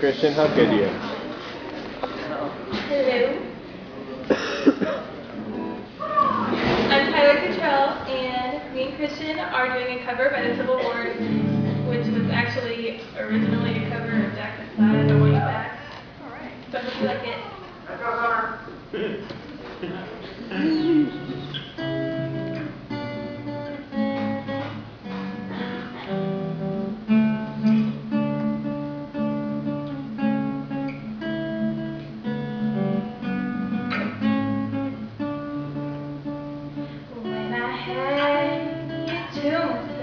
Christian, how good are you? Hello. I'm Tyler Cottrell, and me and Christian are doing a cover by the Civil War, which was actually originally a cover of Jackson Five, I Want You Back. Alright. So I hope you like it. too.